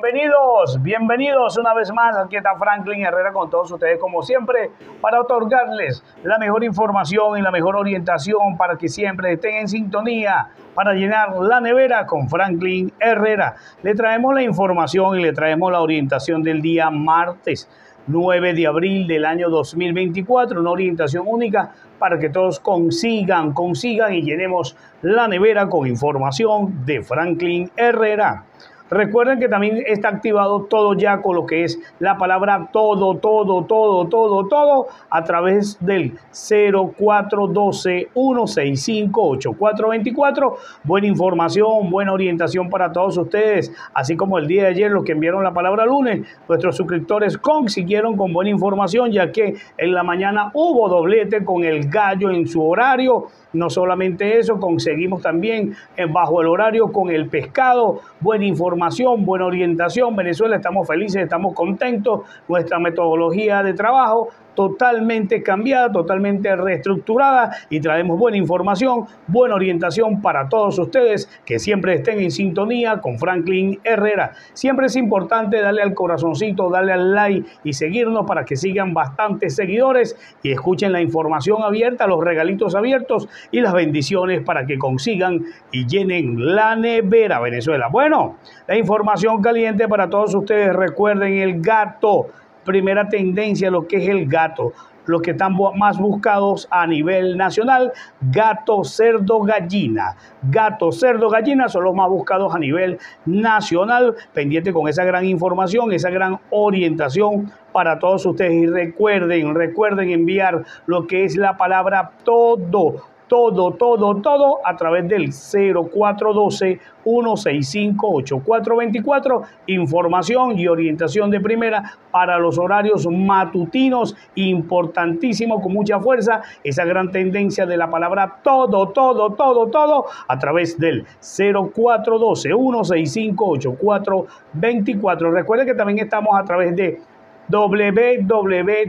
Bienvenidos, bienvenidos una vez más. Aquí está Franklin Herrera con todos ustedes, como siempre, para otorgarles la mejor información y la mejor orientación para que siempre estén en sintonía, para llenar la nevera con Franklin Herrera. Le traemos la información y le traemos la orientación del día martes. 9 de abril del año 2024, una orientación única para que todos consigan, consigan y llenemos la nevera con información de Franklin Herrera. Recuerden que también está activado todo ya con lo que es la palabra todo, todo, todo, todo, todo a través del 0412-165-8424. Buena información, buena orientación para todos ustedes, así como el día de ayer los que enviaron la palabra lunes, nuestros suscriptores consiguieron con buena información ya que en la mañana hubo doblete con el gallo en su horario. No solamente eso, conseguimos también bajo el horario con el pescado, buena información, buena orientación. Venezuela, estamos felices, estamos contentos. Nuestra metodología de trabajo totalmente cambiada, totalmente reestructurada y traemos buena información, buena orientación para todos ustedes que siempre estén en sintonía con Franklin Herrera. Siempre es importante darle al corazoncito, darle al like y seguirnos para que sigan bastantes seguidores y escuchen la información abierta, los regalitos abiertos y las bendiciones para que consigan y llenen la nevera Venezuela. Bueno, la información caliente para todos ustedes. Recuerden el gato primera tendencia, lo que es el gato. Los que están más buscados a nivel nacional, gato, cerdo, gallina. Gato, cerdo, gallina son los más buscados a nivel nacional. Pendiente con esa gran información, esa gran orientación para todos ustedes. Y recuerden, recuerden enviar lo que es la palabra todo todo, todo, todo a través del 0412-165-8424. Información y orientación de primera para los horarios matutinos, importantísimo, con mucha fuerza, esa gran tendencia de la palabra todo, todo, todo, todo, a través del 0412-165-8424. Recuerden que también estamos a través de www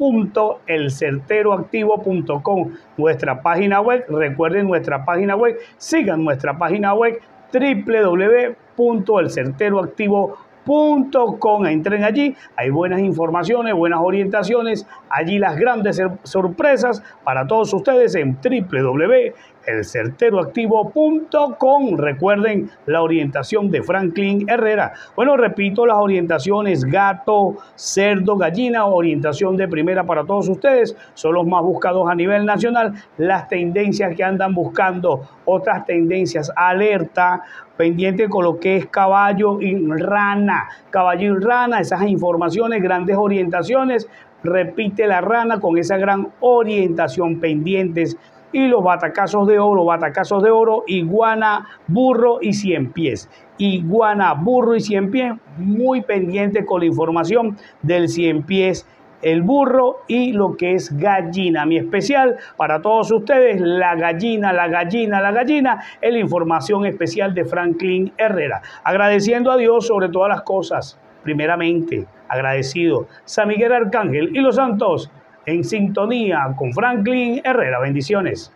www.elcerteroactivo.com, nuestra página web. Recuerden nuestra página web, sigan nuestra página web www.elcerteroactivo.com Com. Entren allí, hay buenas informaciones, buenas orientaciones, allí las grandes sorpresas para todos ustedes en www.elcerteroactivo.com. Recuerden la orientación de Franklin Herrera. Bueno, repito las orientaciones gato, cerdo, gallina, orientación de primera para todos ustedes, son los más buscados a nivel nacional, las tendencias que andan buscando, otras tendencias, alerta, pendiente con lo que es caballo y rana. Caballo y rana, esas informaciones, grandes orientaciones. Repite la rana con esa gran orientación pendientes. Y los batacazos de oro, batacazos de oro, iguana, burro y cien pies. Iguana, burro y cien pies, muy pendiente con la información del cien pies el burro y lo que es gallina. Mi especial para todos ustedes, la gallina, la gallina, la gallina, es la información especial de Franklin Herrera. Agradeciendo a Dios sobre todas las cosas, primeramente agradecido. San Miguel Arcángel y los santos en sintonía con Franklin Herrera. Bendiciones.